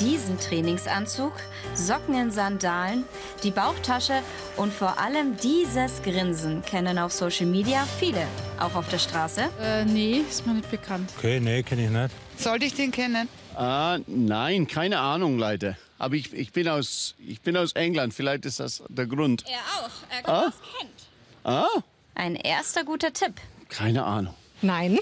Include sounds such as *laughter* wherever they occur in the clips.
Diesen Trainingsanzug, Socken in Sandalen, die Bauchtasche und vor allem dieses Grinsen kennen auf Social Media viele, auch auf der Straße. Äh, nee, ist mir nicht bekannt. Okay, nee, kenne ich nicht. Sollte ich den kennen? Ah, nein, keine Ahnung, Leute. Aber ich, ich, bin aus, ich bin aus England, vielleicht ist das der Grund. Er auch. Er kommt Ah? aus Kent. Ah, Ein erster guter Tipp. keine Ahnung. Nein,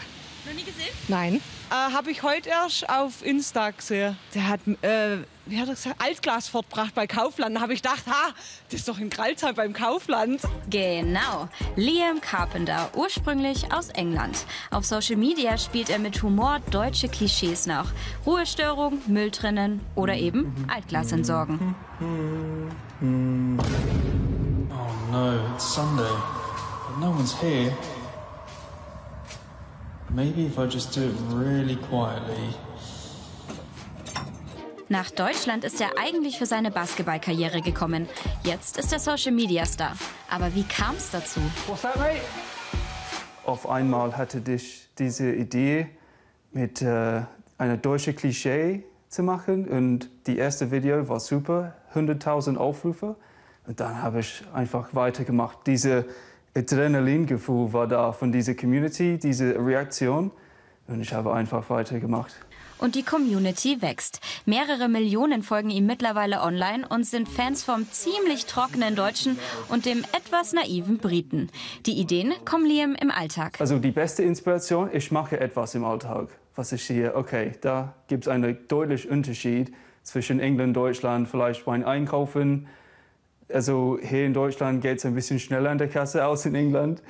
Noch nie gesehen? nein. Äh, Habe ich heute erst auf Insta gesehen. Der hat, äh, wie hat er gesagt, Altglas fortgebracht bei Kaufland. Da habe ich gedacht, ha, das ist doch in Kralsheim beim Kaufland. Genau. Liam Carpenter, ursprünglich aus England. Auf Social Media spielt er mit Humor deutsche Klischees nach. Ruhestörung, Mülltrennen oder eben Altglas entsorgen. Oh no, it's Sunday. But no one's here. Maybe if I just do it really quietly. Nach Deutschland ist er eigentlich für seine Basketballkarriere gekommen. Jetzt ist er Social Media Star. Aber wie kam es dazu? Auf einmal hatte ich diese Idee, mit äh, einer deutschen Klischee zu machen. Und die erste Video war super, 100.000 Aufrufe. Und dann habe ich einfach weitergemacht. Diese Adrenalingefühl war da von dieser Community, diese Reaktion. Und ich habe einfach weitergemacht. Und die Community wächst. Mehrere Millionen folgen ihm mittlerweile online und sind Fans vom ziemlich trockenen Deutschen und dem etwas naiven Briten. Die Ideen kommen Liam im Alltag. Also die beste Inspiration, ich mache etwas im Alltag, was ich sehe, okay, da gibt es einen deutlichen Unterschied zwischen England und Deutschland, vielleicht beim Einkaufen. Also hier in Deutschland geht es ein bisschen schneller an der Kasse aus in England.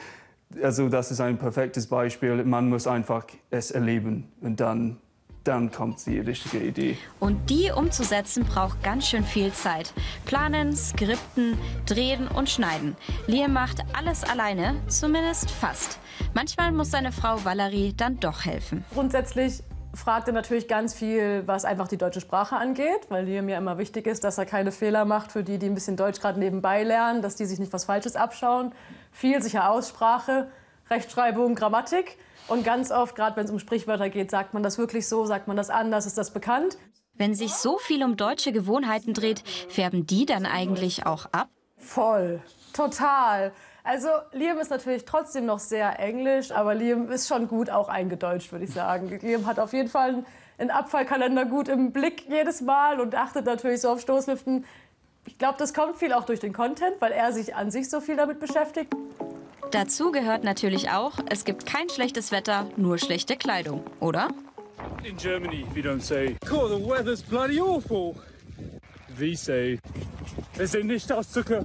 Also das ist ein perfektes Beispiel. Man muss einfach es erleben und dann, dann kommt die richtige Idee. Und die umzusetzen braucht ganz schön viel Zeit. Planen, skripten, drehen und schneiden. Liam macht alles alleine, zumindest fast. Manchmal muss seine Frau Valerie dann doch helfen. Grundsätzlich fragt er natürlich ganz viel, was einfach die deutsche Sprache angeht, weil Liam ja immer wichtig ist, dass er keine Fehler macht für die, die ein bisschen Deutsch gerade nebenbei lernen, dass die sich nicht was Falsches abschauen. Viel sicher Aussprache, Rechtschreibung, Grammatik. Und ganz oft, gerade wenn es um Sprichwörter geht, sagt man das wirklich so, sagt man das anders, ist das bekannt. Wenn sich so viel um deutsche Gewohnheiten dreht, färben die dann eigentlich auch ab? Voll, total. Also Liam ist natürlich trotzdem noch sehr englisch, aber Liam ist schon gut auch eingedeutscht, würde ich sagen. *laughs* Liam hat auf jeden Fall einen Abfallkalender gut im Blick jedes Mal und achtet natürlich so auf Stoßlüften. Ich glaube, das kommt viel auch durch den Content, weil er sich an sich so viel damit beschäftigt. Dazu gehört natürlich auch, es gibt kein schlechtes Wetter, nur schlechte Kleidung, oder? In Germany, we don't say, oh, the weather's bloody awful. We say, wir sind nicht aus Zucker.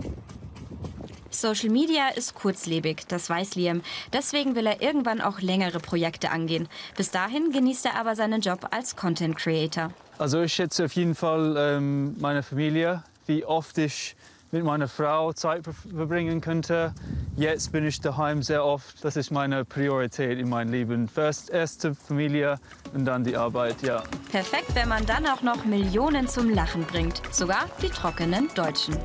Social Media ist kurzlebig, das weiß Liam. Deswegen will er irgendwann auch längere Projekte angehen. Bis dahin genießt er aber seinen Job als Content Creator. Also ich schätze auf jeden Fall ähm, meine Familie, wie oft ich mit meiner Frau Zeit ver- verbringen könnte. Jetzt bin ich daheim sehr oft. Das ist meine Priorität in meinem Leben. First erste Familie und dann die Arbeit, ja. Perfekt, wenn man dann auch noch Millionen zum Lachen bringt. Sogar die trockenen Deutschen.